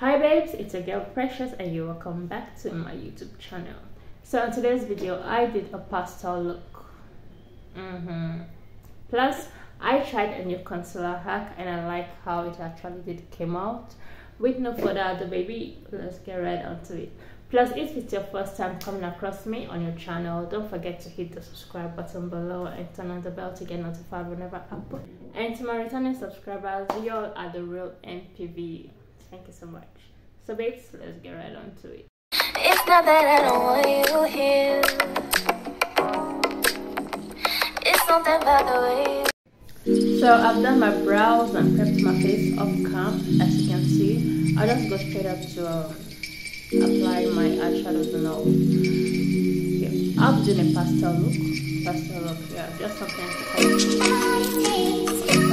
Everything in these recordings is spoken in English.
Hi babes, it's your girl Precious and you're welcome back to my YouTube channel. So in today's video, I did a pastel look. Mm-hmm. Plus, I tried a new concealer hack and I like how it actually did came out. With no further ado baby, let's get right onto it. Plus, if it's your first time coming across me on your channel, don't forget to hit the subscribe button below and turn on the bell to get notified whenever I upload. And to my returning subscribers, you all are the real MPV. Thank you so much. So, babes, let's get right on to it. It's not that I don't want you here. It's something about the way. So I've done my brows and prepped my face off cam, as you can see. I just go straight up to um, apply my eyeshadows and all. Yeah, I'm doing a pastel look. Pastel look, yeah, just something to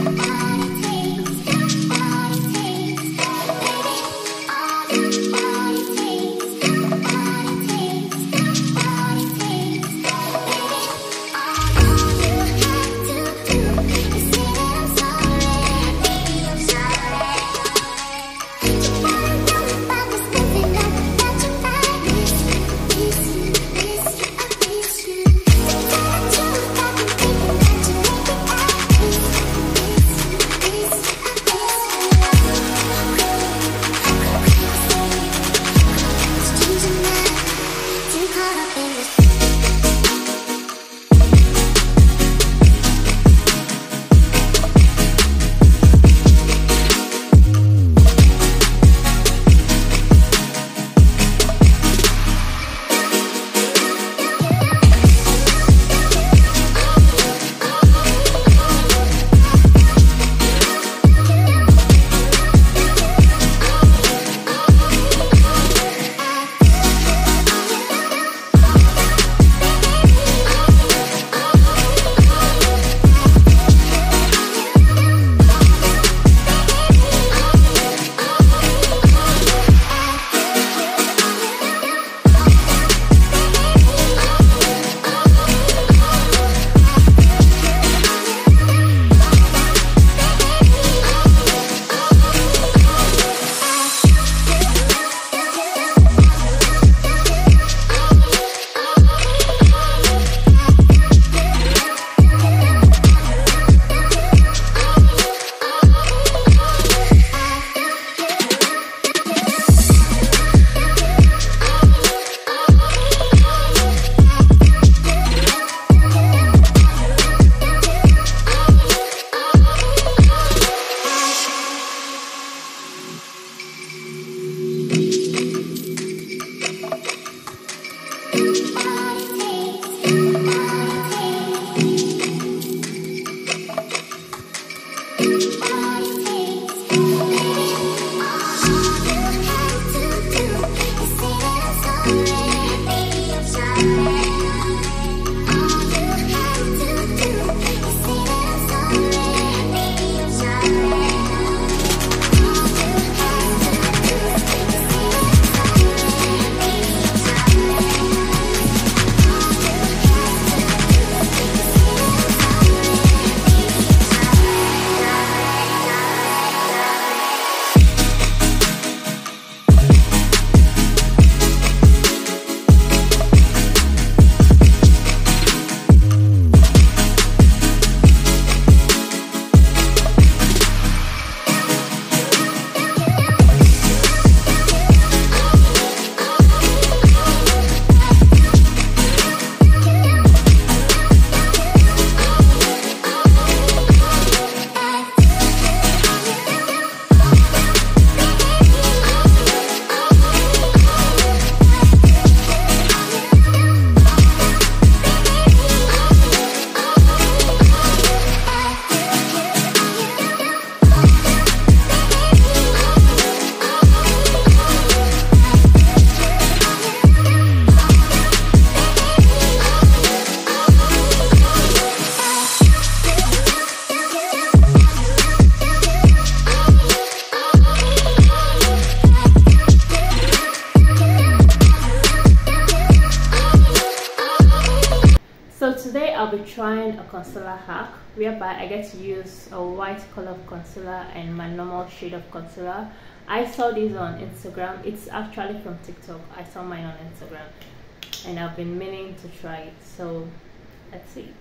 concealer hack whereby I get to use a white color of concealer and my normal shade of concealer I saw this on Instagram. It's actually from TikTok. I saw mine on Instagram, and I've been meaning to try it. So let's see.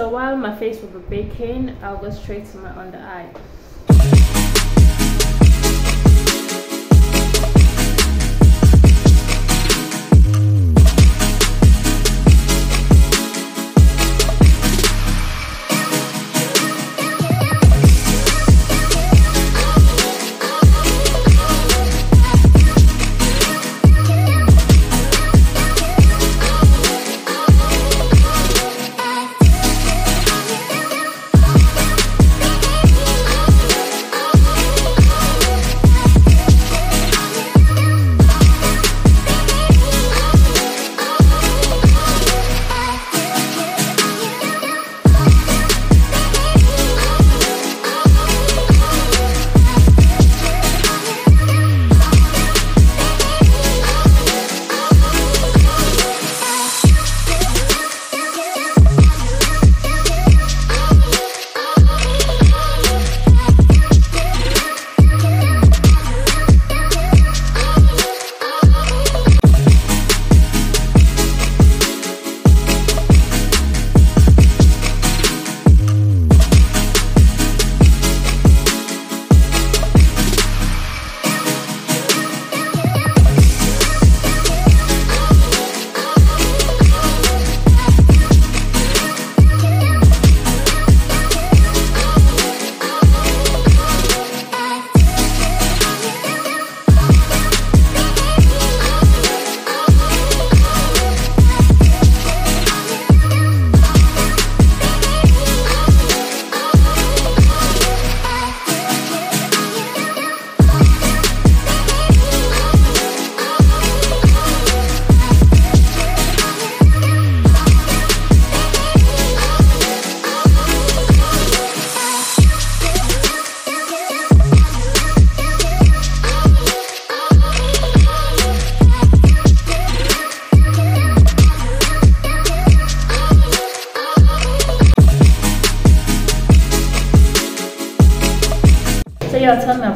So while my face will be baking, I'll go straight to my under eye.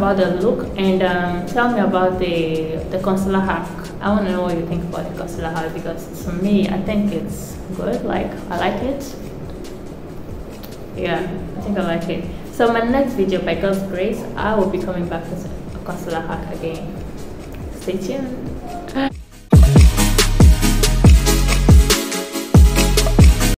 About the look and um, tell me about the the concealer hack. I want to know what you think about the concealer hack because to me, I think it's good. Like I like it. Yeah, I think I like it. So my next video, by God's grace, I will be coming back with a concealer hack again. Stay tuned.